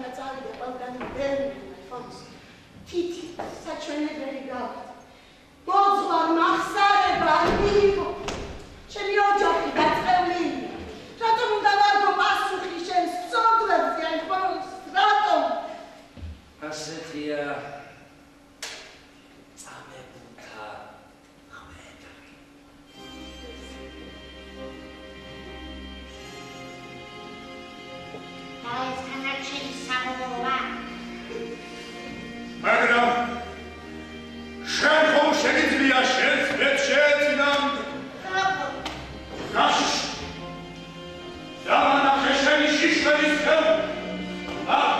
უნდა წავიდე ყველგან ბერლინი თომს თითი საჩვენებელი გავხდა მოძღვარ მახსარება მიიღო ჩემი ოჯახი დაწყევლილია რატომ უნდა ვარგო პასუხი შენს სწორდებზე ან ყოველს რატომ ასეთია ჩვენი საბოლოოა. მაგრამ შენ ხომ შეგიძლია შენს მეც შეეწინააღმდეგ. გაშ დამანახე შენი შიშკელის ხელს. აა